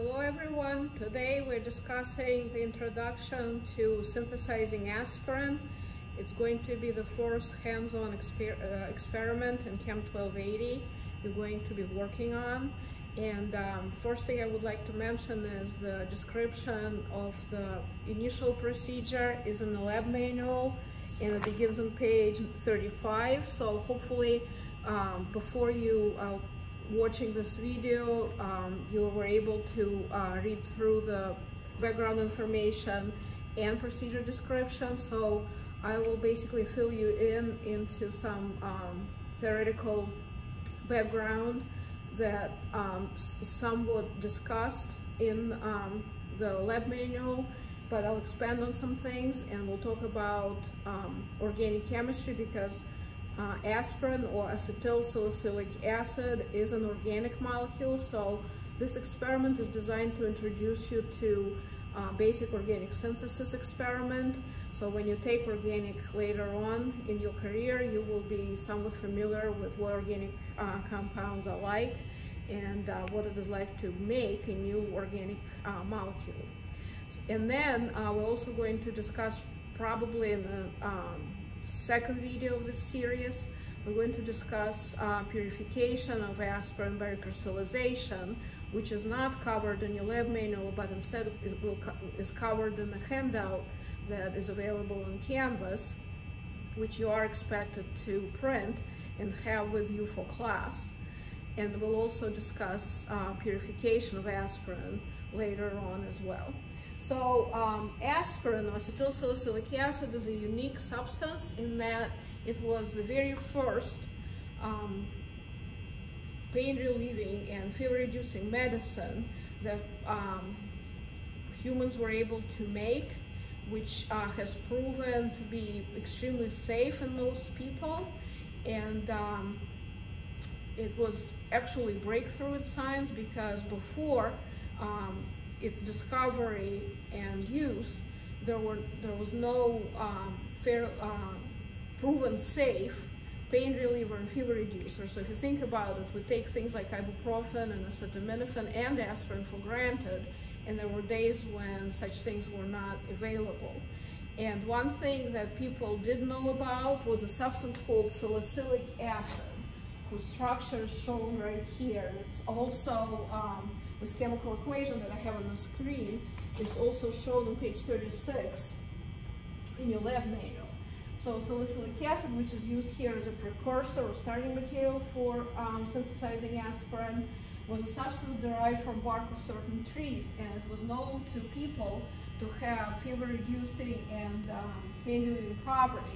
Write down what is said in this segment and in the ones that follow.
Hello everyone. Today we're discussing the introduction to synthesizing aspirin. It's going to be the first hands-on exper uh, experiment in Chem 1280 you're going to be working on. And um, first thing I would like to mention is the description of the initial procedure is in the lab manual and it begins on page 35. So hopefully um, before you uh, watching this video, um, you were able to uh, read through the background information and procedure description. So I will basically fill you in into some um, theoretical background that um, somewhat discussed in um, the lab manual, but I'll expand on some things and we'll talk about um, organic chemistry because uh, aspirin or acetyl salicylic acid is an organic molecule, so this experiment is designed to introduce you to uh, basic organic synthesis experiment. So when you take organic later on in your career, you will be somewhat familiar with what organic uh, compounds are like and uh, what it is like to make a new organic uh, molecule. And then uh, we're also going to discuss probably in the um, second video of this series, we're going to discuss uh, purification of aspirin by crystallization, which is not covered in your lab manual, but instead is, will, is covered in a handout that is available on Canvas, which you are expected to print and have with you for class. And we'll also discuss uh, purification of aspirin later on as well. So um, aspirin, or acetylsalicylic acid, is a unique substance in that it was the very first um, pain-relieving and fever-reducing medicine that um, humans were able to make, which uh, has proven to be extremely safe in most people. And um, it was actually breakthrough in science because before um, its discovery and use, there were there was no um, fair uh, proven safe pain reliever and fever reducer. So if you think about it, we take things like ibuprofen and acetaminophen and aspirin for granted, and there were days when such things were not available. And one thing that people didn't know about was a substance called salicylic acid, whose structure is shown right here. It's also um, this chemical equation that I have on the screen is also shown on page 36 in your lab manual. So salicylic acid, which is used here as a precursor or starting material for um, synthesizing aspirin, was a substance derived from bark of certain trees, and it was known to people to have fever-reducing and um, pain-relieving properties.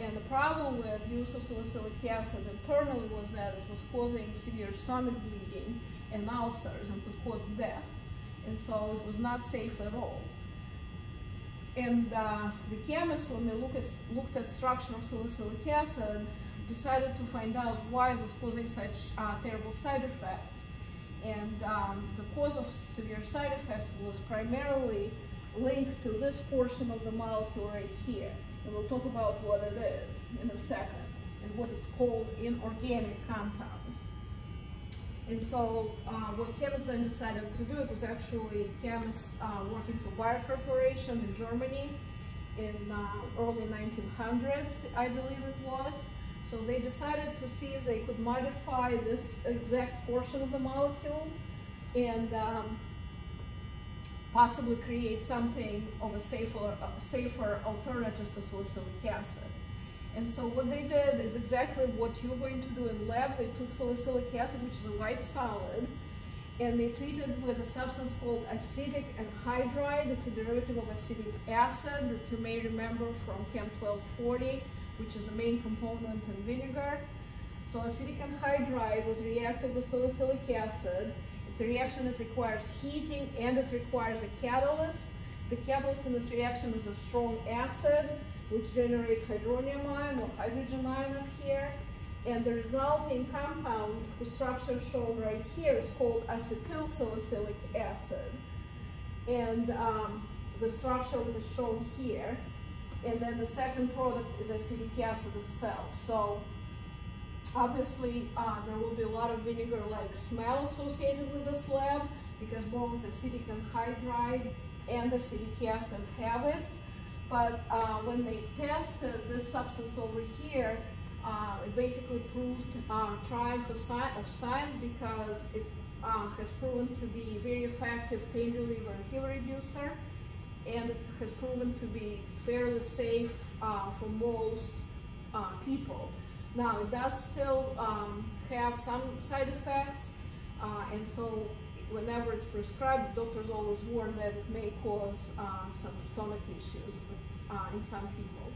And the problem with use of salicylic acid internally was that it was causing severe stomach bleeding, and ulcers and could cause death. And so it was not safe at all. And uh, the chemists, when they look at, looked at structure of salicylic acid, decided to find out why it was causing such uh, terrible side effects. And um, the cause of severe side effects was primarily linked to this portion of the molecule right here. And we'll talk about what it is in a second and what it's called in organic compounds. And so uh, what chemists then decided to do, it was actually chemists uh, working for Bayer Corporation in Germany in uh, early 1900s, I believe it was. So they decided to see if they could modify this exact portion of the molecule and um, possibly create something of a safer, safer alternative to salicylic acid. And so what they did is exactly what you're going to do in lab. They took salicylic acid, which is a white solid, and they treated it with a substance called acetic anhydride. It's a derivative of acetic acid that you may remember from Chem 1240, which is the main component in vinegar. So acetic anhydride was reacted with salicylic acid. It's a reaction that requires heating and it requires a catalyst. The catalyst in this reaction is a strong acid which generates hydronium ion or hydrogen ion up here. And the resulting compound, whose structure shown right here, is called acetyl salicylic acid. And um, the structure is shown here. And then the second product is acetic acid itself. So obviously uh, there will be a lot of vinegar-like smell associated with this lab because both acetic anhydride and acetic acid have it. But uh, when they tested this substance over here, uh, it basically proved uh, triumph of, science because it uh, has proven to be very effective pain reliever and fever reducer, and it has proven to be fairly safe uh, for most uh, people. Now, it does still um, have some side effects, uh, and so whenever it's prescribed, doctors always warn that it may cause some stomach issues uh, in some people.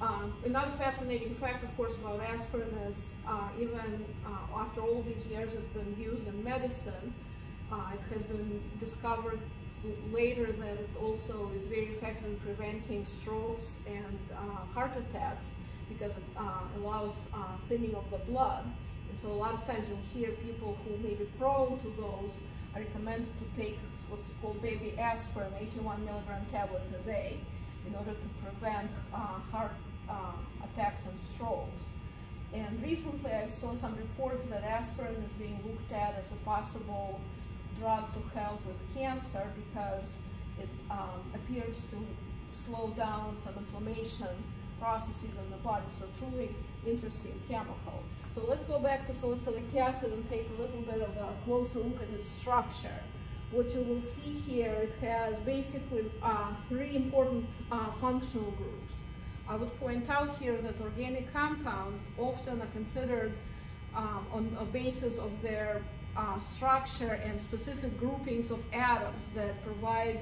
Um, another fascinating fact, of course, about aspirin is uh, even uh, after all these years it's been used in medicine, uh, it has been discovered later that it also is very effective in preventing strokes and uh, heart attacks because it uh, allows thinning of the blood. And so a lot of times you'll hear people who may be prone to those are recommended to take what's called baby aspirin, 81 milligram tablet a day in order to prevent uh, heart uh, attacks and strokes. And recently I saw some reports that aspirin is being looked at as a possible drug to help with cancer because it um, appears to slow down some inflammation processes in the body. So truly interesting chemical. So let's go back to salicylic acid and take a little bit of a closer look at its structure. What you will see here, it has basically uh, three important uh, functional groups. I would point out here that organic compounds often are considered um, on a basis of their uh, structure and specific groupings of atoms that provide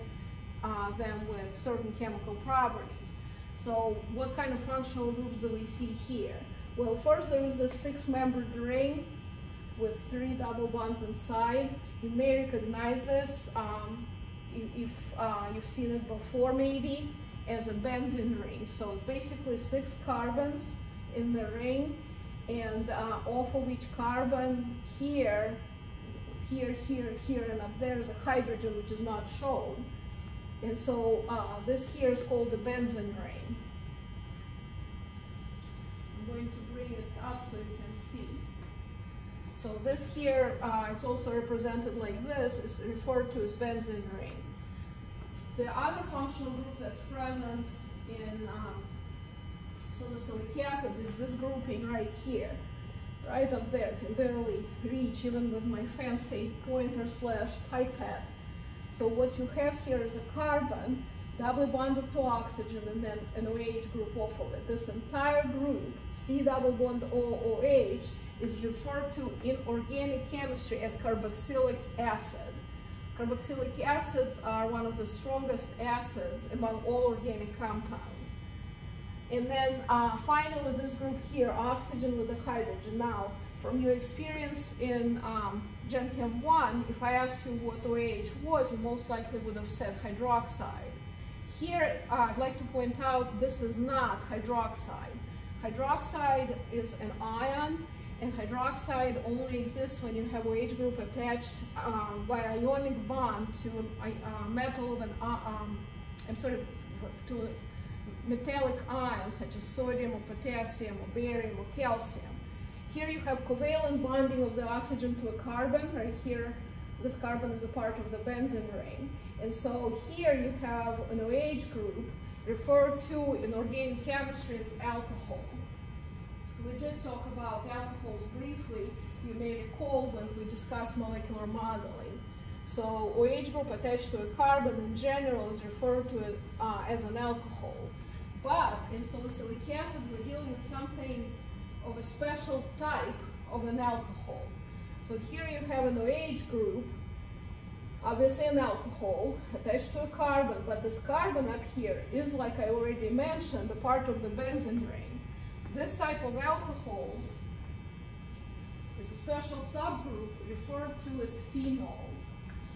uh, them with certain chemical properties. So what kind of functional groups do we see here? Well, first there is the six-membered ring with three double bonds inside. You may recognize this um, if uh, you've seen it before maybe as a benzene ring. So it's basically six carbons in the ring and uh, off of each carbon here here, here, here, and up there is a hydrogen which is not shown. And so uh, this here is called the benzene ring. I'm going to bring it up so you can see. So this here uh, is also represented like this, is referred to as benzene ring. The other functional group that's present in um, salicylic acid is this grouping right here right up there, can barely reach even with my fancy pointer slash pipette. So what you have here is a carbon double bonded to oxygen and then an OH group off of it. This entire group, C double bond OOH, is referred to in organic chemistry as carboxylic acid. Carboxylic acids are one of the strongest acids among all organic compounds. And then uh, finally, this group here, oxygen with the hydrogen. Now, from your experience in um, Gen Chem 1, if I asked you what OH was, you most likely would have said hydroxide. Here, uh, I'd like to point out this is not hydroxide. Hydroxide is an ion, and hydroxide only exists when you have OH group attached uh, by ionic bond to a, a metal of an, uh, um, I'm sorry, to metallic ions such as sodium or potassium or barium or calcium. Here you have covalent bonding of the oxygen to a carbon, right here this carbon is a part of the benzene ring. And so here you have an OH group referred to in organic chemistry as alcohol. We did talk about alcohols briefly, you may recall when we discussed molecular modeling. So OH group attached to a carbon in general is referred to uh, as an alcohol. But in salicylic acid, we're dealing with something of a special type of an alcohol. So here you have an OH group, obviously an alcohol attached to a carbon, but this carbon up here is, like I already mentioned, a part of the benzene ring. This type of alcohols is a special subgroup referred to as phenol.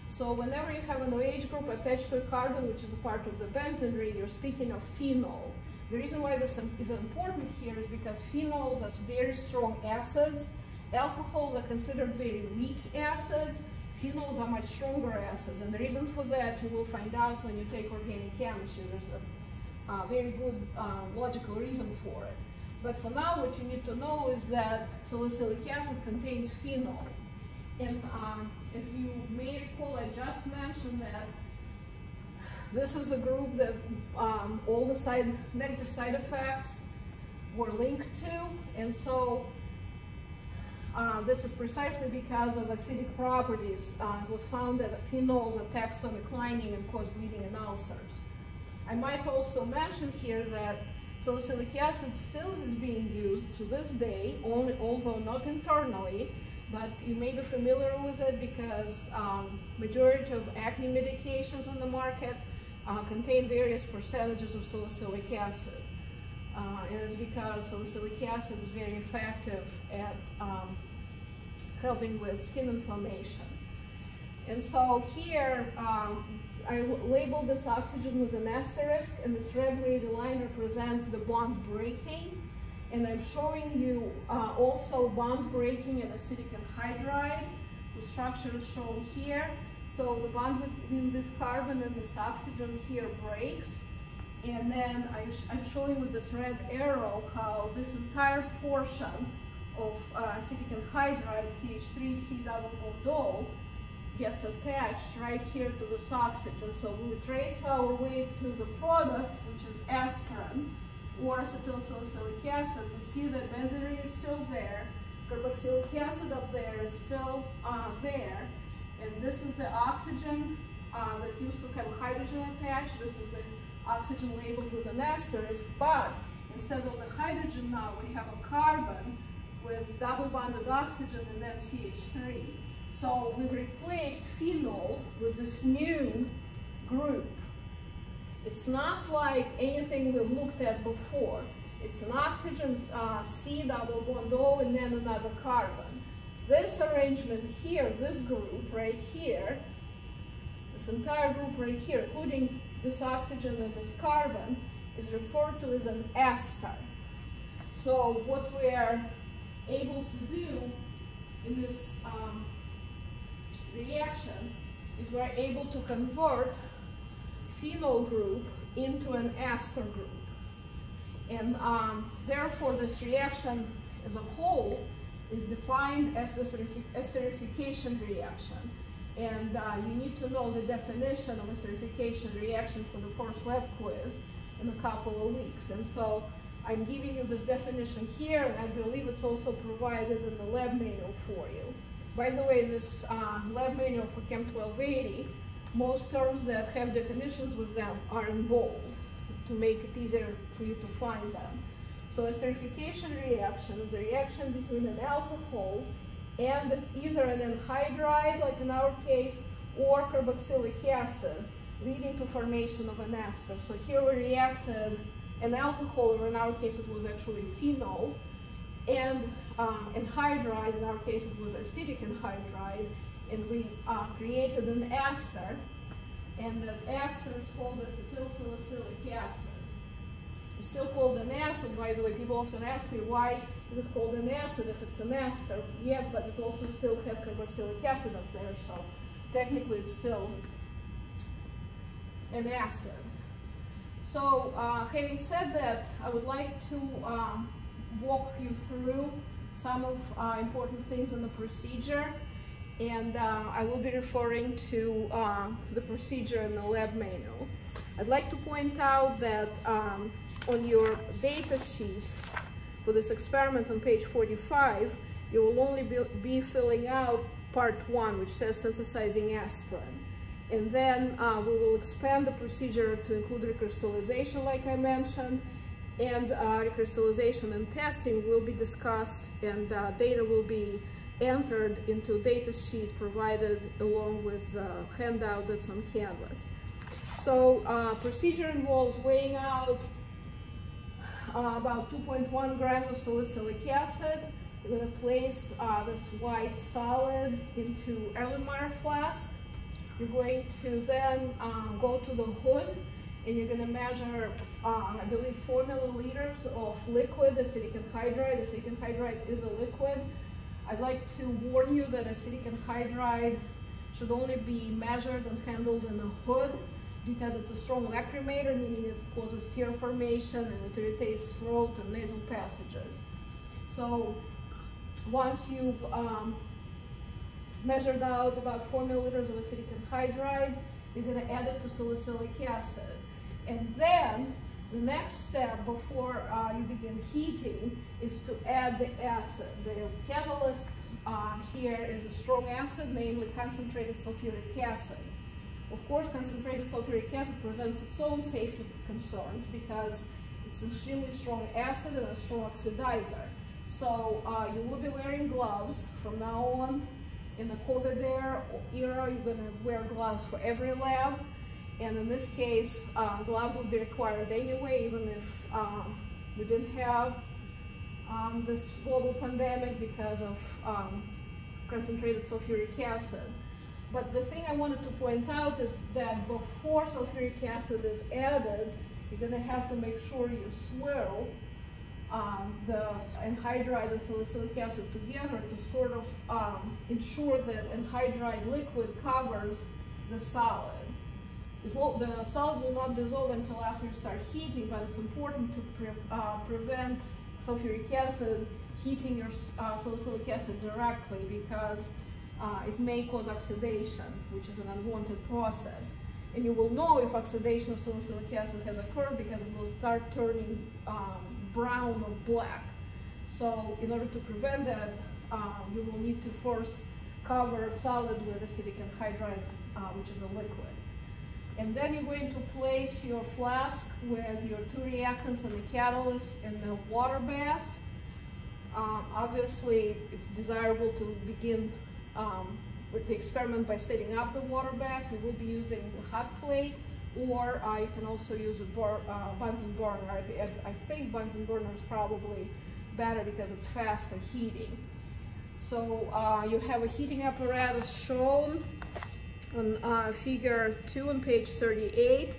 So whenever you have an OH group attached to a carbon, which is a part of the benzene ring, you're speaking of phenol. The reason why this is important here is because phenols are very strong acids. Alcohols are considered very weak acids. Phenols are much stronger acids. And the reason for that, you will find out when you take organic chemistry. There's a uh, very good uh, logical reason for it. But for now, what you need to know is that salicylic acid contains phenol. And um, as you may recall, I just mentioned that this is the group that um, all the side negative side effects were linked to, and so uh, this is precisely because of acidic properties. Uh, it was found that phenols attack stomach lining and cause bleeding and ulcers. I might also mention here that salicylic acid still is being used to this day, only, although not internally, but you may be familiar with it because um, majority of acne medications on the market uh, contain various percentages of salicylic acid. Uh, and it's because salicylic acid is very effective at um, helping with skin inflammation. And so here, um, I labeled this oxygen with an asterisk, and this red wavy line represents the bond breaking. And I'm showing you uh, also bond breaking in acetic anhydride. The structure is shown here. So the bond between this carbon and this oxygen here breaks. And then I am showing with this red arrow how this entire portion of uh, acetic anhydride, CH3C double bond gets attached right here to this oxygen. So we trace our way to the product, which is aspirin or acetylsalicylic acid. We see that benzene is still there. Carboxylic acid up there is still uh, there. And this is the oxygen uh, that used to have hydrogen attached. This is the oxygen labeled with an asterisk. But instead of the hydrogen now, we have a carbon with double bonded oxygen and then CH3. So we've replaced phenol with this new group. It's not like anything we've looked at before. It's an oxygen uh, C double bond O and then another carbon. This arrangement here, this group right here, this entire group right here, including this oxygen and this carbon, is referred to as an ester. So what we are able to do in this um, reaction is we're able to convert phenol group into an ester group. And um, therefore this reaction as a whole is defined as the esterification reaction. And uh, you need to know the definition of esterification reaction for the first lab quiz in a couple of weeks. And so I'm giving you this definition here, and I believe it's also provided in the lab manual for you. By the way, this uh, lab manual for Chem 1280, most terms that have definitions with them are in bold to make it easier for you to find them. So esterification reaction is a reaction between an alcohol and either an anhydride, like in our case, or carboxylic acid, leading to formation of an ester. So here we reacted an alcohol, or in our case it was actually phenol, and um, anhydride, in our case it was acetic anhydride, and we uh, created an ester, and that ester is called acetylsalicylic acid. It's still called an acid, by the way. People often ask me, why is it called an acid if it's an ester? Yes, but it also still has carboxylic acid up there, so technically it's still an acid. So uh, having said that, I would like to um, walk you through some of uh, important things in the procedure and uh, I will be referring to uh, the procedure in the lab manual. I'd like to point out that um, on your data sheet for this experiment on page 45, you will only be, be filling out part one, which says synthesizing aspirin. And then uh, we will expand the procedure to include recrystallization, like I mentioned, and uh, recrystallization and testing will be discussed, and uh, data will be entered into a data sheet provided along with the handout that's on Canvas. So uh, procedure involves weighing out uh, about 2.1 grams of salicylic acid. You're going to place uh, this white solid into Erlenmeyer flask. You're going to then um, go to the hood and you're going to measure, uh, I believe, 4 milliliters of liquid acetic anhydride. Acetic anhydride is a liquid. I'd like to warn you that acetic anhydride should only be measured and handled in a hood because it's a strong lacrimator, meaning it causes tear formation and it irritates throat and nasal passages. So once you've um, measured out about four milliliters of acetic anhydride. You're gonna add it to salicylic acid. And then the next step before uh, you begin heating is to add the acid. The catalyst uh, here is a strong acid, namely concentrated sulfuric acid. Of course, concentrated sulfuric acid presents its own safety concerns because it's an extremely strong acid and a strong oxidizer. So uh, you will be wearing gloves from now on. In the COVID era, you're gonna wear gloves for every lab. And in this case, uh, gloves will be required anyway, even if um, we didn't have um, this global pandemic because of um, concentrated sulfuric acid. But the thing I wanted to point out is that before sulfuric acid is added, you're gonna have to make sure you swirl um, the anhydride and salicylic acid together to sort of um, ensure that anhydride liquid covers the solid. The solid will not dissolve until after you start heating, but it's important to pre uh, prevent sulfuric acid heating your uh, salicylic acid directly because uh, it may cause oxidation, which is an unwanted process. And you will know if oxidation of salicylic acid has occurred because it will start turning um, brown or black. So in order to prevent that, um, you will need to first cover solid with acetic anhydride, uh, which is a liquid. And then you're going to place your flask with your two reactants and the catalyst in the water bath. Um, obviously, it's desirable to begin um, with the experiment by setting up the water bath. You will be using a hot plate or uh, you can also use a bar, uh, Bunsen burner. I, I, think Bunsen burner is probably better because it's faster heating. So uh, you have a heating apparatus shown on uh, figure 2 on page 38.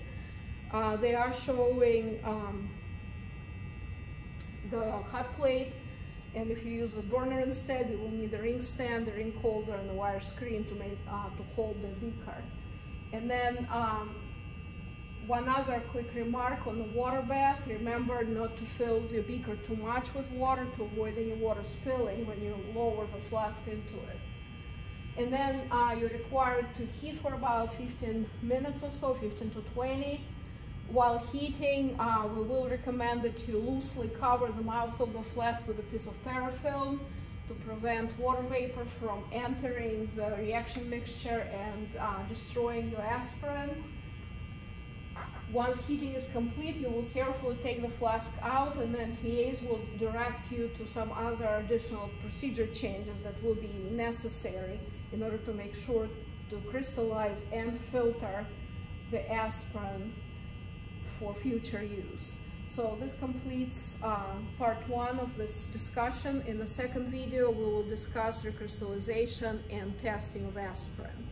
Uh, they are showing um, the hot plate and if you use a burner instead you will need a ring stand, a ring holder and a wire screen to, make, uh, to hold the beaker. And then um, one other quick remark on the water bath. Remember not to fill your beaker too much with water to avoid any water spilling when you lower the flask into it. And then uh, you're required to heat for about 15 minutes or so, 15 to 20. While heating, uh, we will recommend that you loosely cover the mouth of the flask with a piece of parafilm to prevent water vapor from entering the reaction mixture and uh, destroying your aspirin. Once heating is complete, you will carefully take the flask out and then TAs will direct you to some other additional procedure changes that will be necessary in order to make sure to crystallize and filter the aspirin for future use. So this completes uh, part one of this discussion. In the second video, we will discuss recrystallization and testing of aspirin.